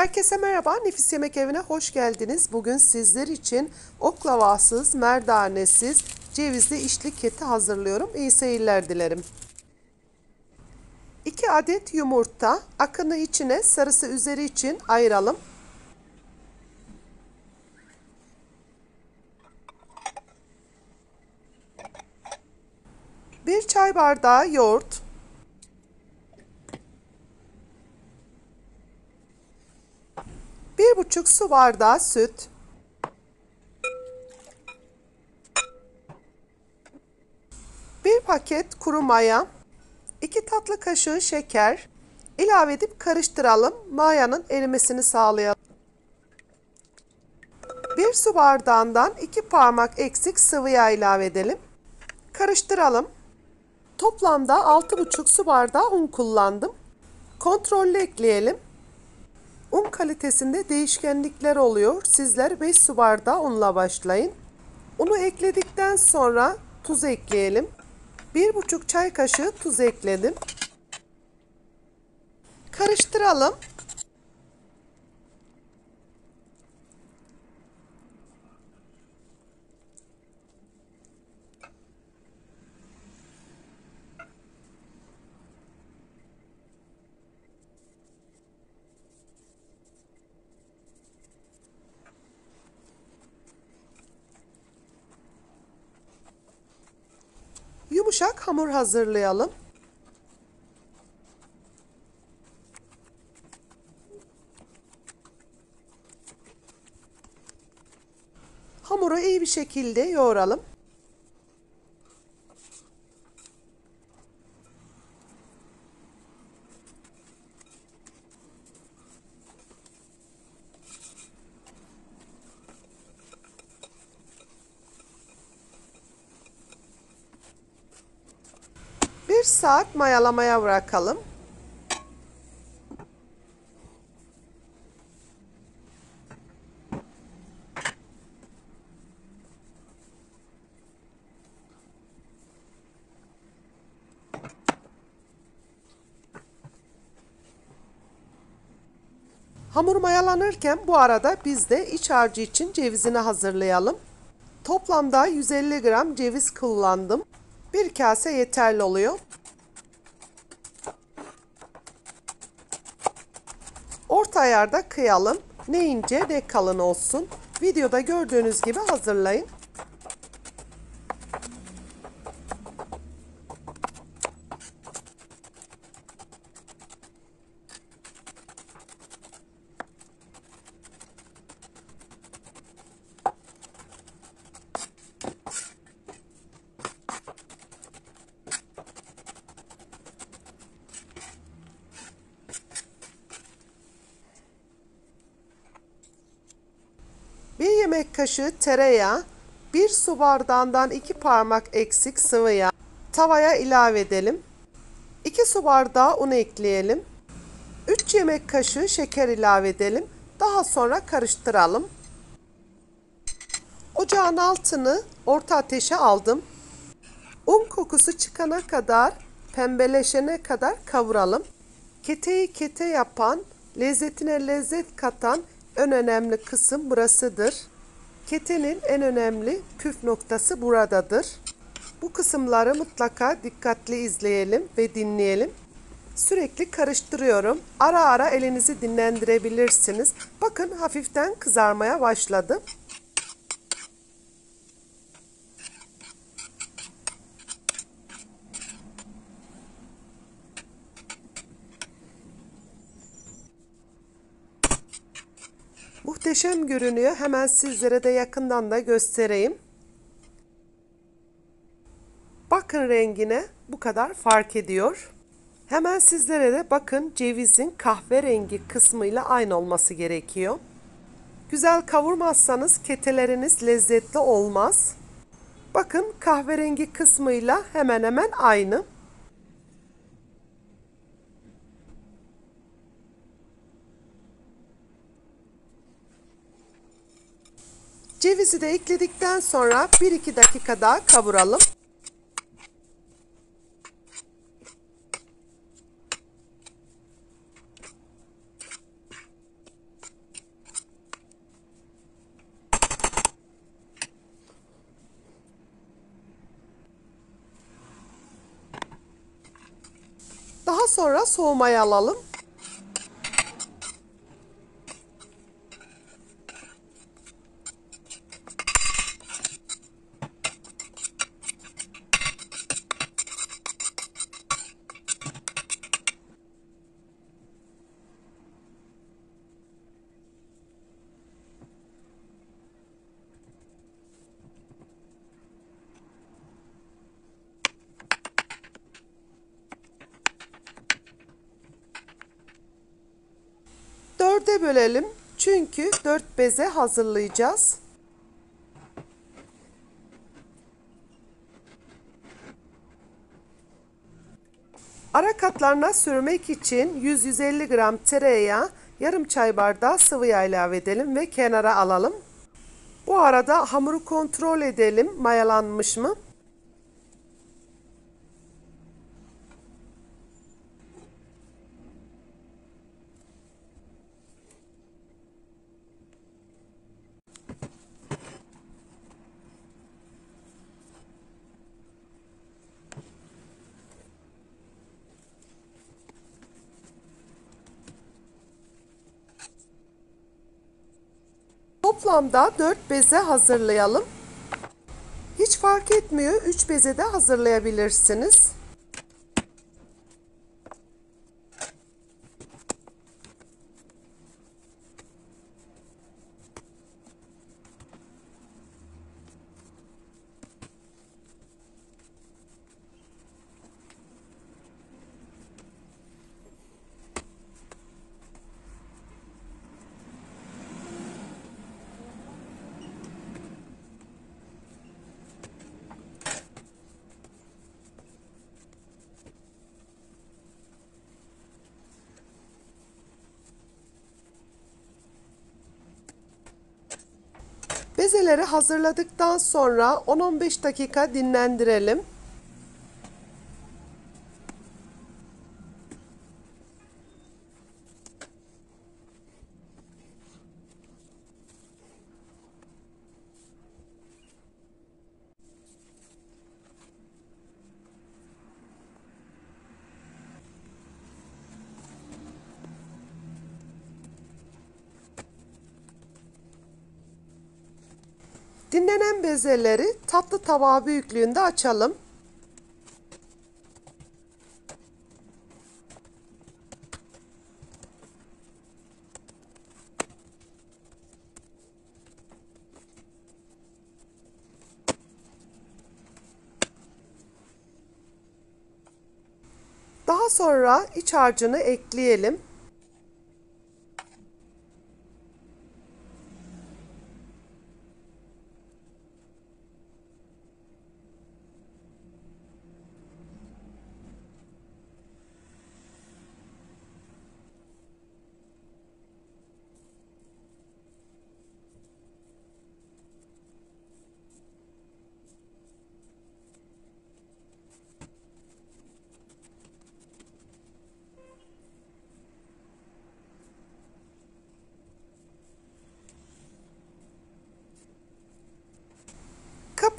Herkese merhaba, Nefis Yemek Evi'ne hoş geldiniz. Bugün sizler için oklavasız, merdanesiz, cevizli içli keti hazırlıyorum. İyi seyirler dilerim. 2 adet yumurta, akını içine, sarısı üzeri için ayıralım. Bir çay bardağı yoğurt, Bir buçuk su bardağı süt. Bir paket kuru maya. iki tatlı kaşığı şeker. ilave edip karıştıralım. Mayanın erimesini sağlayalım. Bir su bardağından iki parmak eksik sıvı yağ ilave edelim. Karıştıralım. Toplamda 6,5 su bardağı un kullandım. Kontrollü ekleyelim. Un kalitesinde değişkenlikler oluyor. Sizler 5 su bardağı unla başlayın. Unu ekledikten sonra tuz ekleyelim. 1,5 çay kaşığı tuz ekledim. Karıştıralım. Yumuşak hamur hazırlayalım. Hamuru iyi bir şekilde yoğuralım. Bir saat mayalamaya bırakalım. Hamur mayalanırken bu arada biz de iç harcı için cevizini hazırlayalım. Toplamda 150 gram ceviz kullandım. Bir kase yeterli oluyor. Orta ayarda kıyalım. Ne ince ne kalın olsun. Videoda gördüğünüz gibi hazırlayın. Bir yemek kaşığı tereyağı, bir su bardağından iki parmak eksik sıvı yağ tavaya ilave edelim. 2 su bardağı un ekleyelim. 3 yemek kaşığı şeker ilave edelim. Daha sonra karıştıralım. Ocağın altını orta ateşe aldım. Un kokusu çıkana kadar, pembeleşene kadar kavuralım. Keteyi kete yapan, lezzetine lezzet katan en önemli kısım burasıdır. Ketenin en önemli püf noktası buradadır. Bu kısımları mutlaka dikkatli izleyelim ve dinleyelim. Sürekli karıştırıyorum. Ara ara elinizi dinlendirebilirsiniz. Bakın hafiften kızarmaya başladı. Muhteşem görünüyor. Hemen sizlere de yakından da göstereyim. Bakın rengine bu kadar fark ediyor. Hemen sizlere de bakın cevizin kahverengi kısmıyla aynı olması gerekiyor. Güzel kavurmazsanız keteleriniz lezzetli olmaz. Bakın kahverengi kısmıyla hemen hemen aynı. Cevizi de ekledikten sonra 1-2 dakika daha kavuralım. Daha sonra soğumaya alalım. Dörde bölelim. Çünkü dört beze hazırlayacağız. Ara katlarına sürmek için 100-150 gram tereyağı, yarım çay bardağı sıvı yağ ilave edelim ve kenara alalım. Bu arada hamuru kontrol edelim mayalanmış mı? Toplamda 4 beze hazırlayalım. Hiç fark etmiyor. 3 beze de hazırlayabilirsiniz. Bezeleri hazırladıktan sonra 10-15 dakika dinlendirelim. Dinlenen bezeleri tatlı tabağı büyüklüğünde açalım. Daha sonra iç harcını ekleyelim.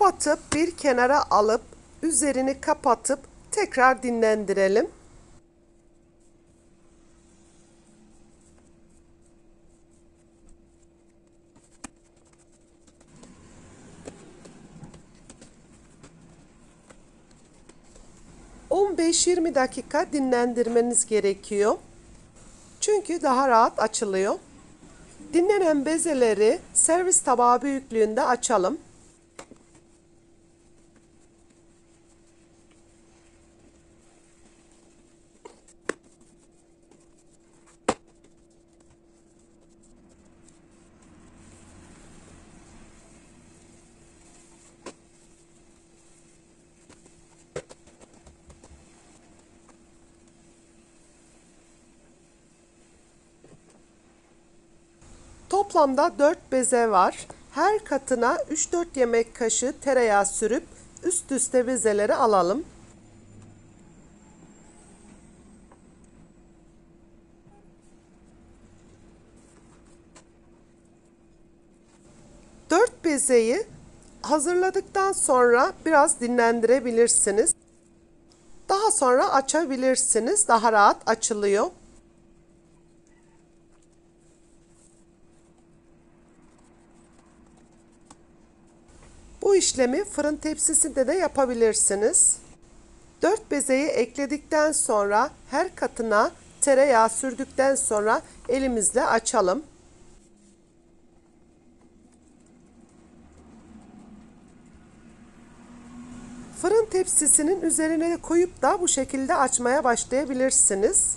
Kapatıp bir kenara alıp üzerini kapatıp tekrar dinlendirelim. ...15-20 dakika dinlendirmeniz gerekiyor. Çünkü daha rahat açılıyor. Dinlenen bezeleri servis tabağı büyüklüğünde açalım. Toplamda 4 beze var. Her katına 3-4 yemek kaşığı tereyağı sürüp üst üste bezeleri alalım. Dört bezeyi hazırladıktan sonra biraz dinlendirebilirsiniz. Daha sonra açabilirsiniz. Daha rahat açılıyor. Bu işlemi fırın tepsisinde de yapabilirsiniz. 4 bezeyi ekledikten sonra her katına tereyağı sürdükten sonra elimizle açalım. Fırın tepsisinin üzerine koyup da bu şekilde açmaya başlayabilirsiniz.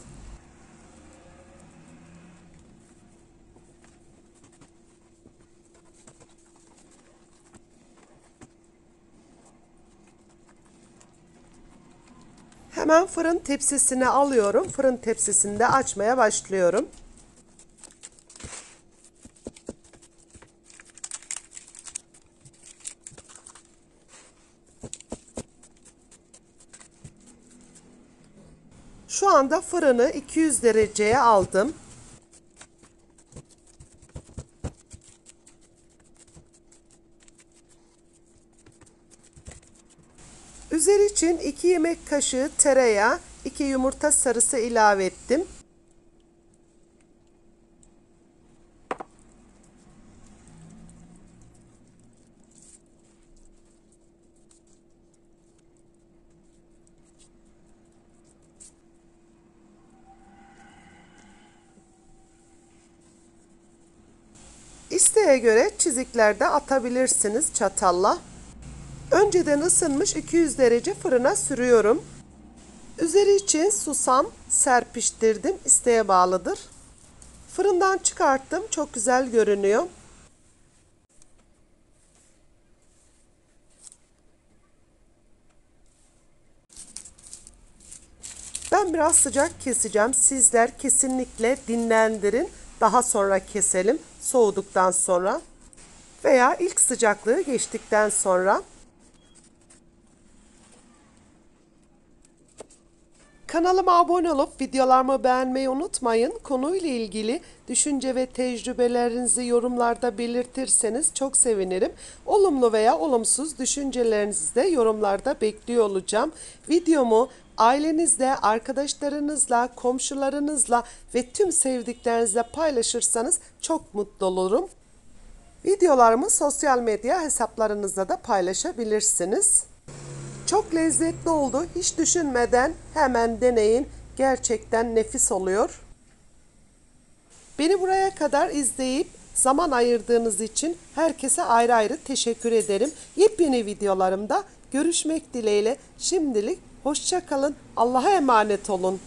Hemen fırın tepsisine alıyorum. Fırın tepsisinde açmaya başlıyorum. Şu anda fırını 200 dereceye aldım. Üzeri için 2 yemek kaşığı tereyağı, 2 yumurta sarısı ilave ettim. İsteğe göre çizikler de atabilirsiniz çatalla. Önceden ısınmış 200 derece fırına sürüyorum. Üzeri için susam serpiştirdim. İsteğe bağlıdır. Fırından çıkarttım. Çok güzel görünüyor. Ben biraz sıcak keseceğim. Sizler kesinlikle dinlendirin. Daha sonra keselim. Soğuduktan sonra veya ilk sıcaklığı geçtikten sonra. Kanalıma abone olup videolarımı beğenmeyi unutmayın. Konuyla ilgili düşünce ve tecrübelerinizi yorumlarda belirtirseniz çok sevinirim. Olumlu veya olumsuz düşüncelerinizi de yorumlarda bekliyor olacağım. Videomu ailenizle, arkadaşlarınızla, komşularınızla ve tüm sevdiklerinizle paylaşırsanız çok mutlu olurum. Videolarımı sosyal medya hesaplarınızda da paylaşabilirsiniz. Çok lezzetli oldu. Hiç düşünmeden hemen deneyin. Gerçekten nefis oluyor. Beni buraya kadar izleyip zaman ayırdığınız için herkese ayrı ayrı teşekkür ederim. Yepyeni videolarımda görüşmek dileğiyle şimdilik hoşça kalın. Allah'a emanet olun.